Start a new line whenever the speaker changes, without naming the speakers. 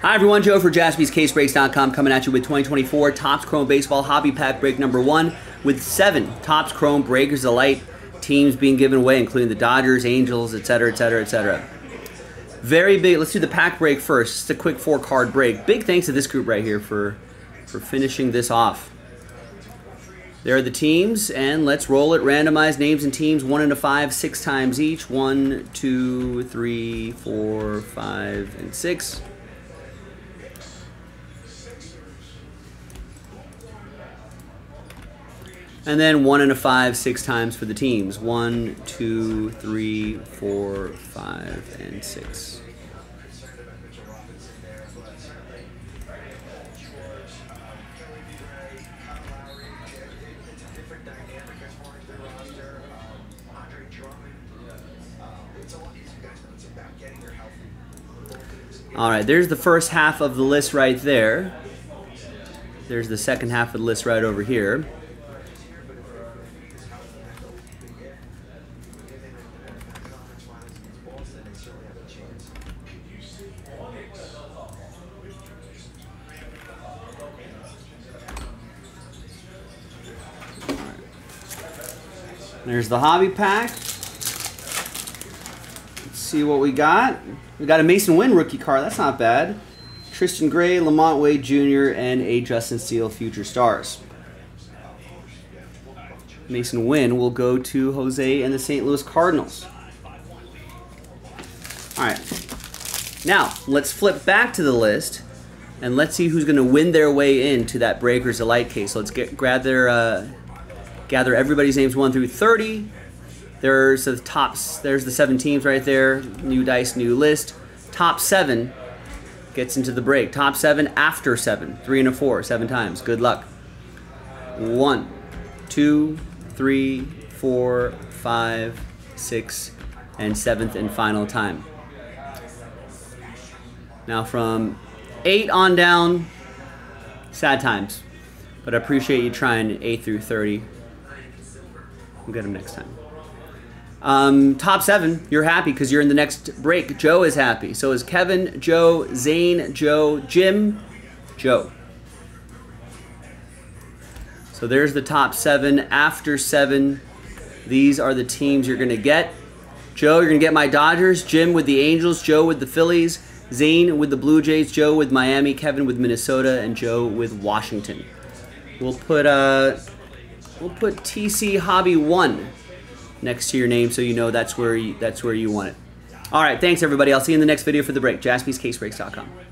Hi everyone, Joe for jaspyscasebreaks.com coming at you with 2024 Topps Chrome Baseball Hobby Pack break number one with seven Topps Chrome Breaker's Delight teams being given away, including the Dodgers, Angels, etc., etc., etc. Very big. Let's do the pack break first. Just a quick four card break. Big thanks to this group right here for for finishing this off. There are the teams, and let's roll it. Randomize names and teams one into five, six times each. One, two, three, four, five, and six. And then one and a five, six times for the teams. One, two, three, four, five, and six. All right, there's the first half of the list right there. There's the second half of the list right over here. There's the hobby pack. Let's see what we got. We got a Masyn Wynn rookie card. That's not bad. Tristan Gray, LaMonte Wade Jr., and a Justin Steele Future Stars. Masyn Wynn will go to Jose and the St. Louis Cardinals. All right. Now, let's flip back to the list and let's see who's going to win their way into that Breaker's Delight case. So let's get grab their uh, gather everybody's names 1 through 30. There's the tops, there's the seven teams right there. New dice, new list. Top seven gets into the break. Top seven after seven. Three and a four, seven times. Good luck. One, two, three, four, five, six, and seventh and final time. Now from eight on down, sad times. But I appreciate you trying 8 through 30. We'll get them next time. Um, top seven, you're happy because you're in the next break. Joe is happy. So is Kevin, Joe, Zane, Joe, Jim, Joe. So there's the top seven. After seven, these are the teams you're going to get. Joe, you're going to get my Dodgers. Jim with the Angels. Joe with the Phillies. Zane with the Blue Jays. Joe with Miami. Kevin with Minnesota. And Joe with Washington. We'll put uh, we'll put TC Hobby One next to your name so you know that's where you, that's where you want it. All right, thanks everybody. I'll see you in the next video for the break. JaspysCaseBreaks.com.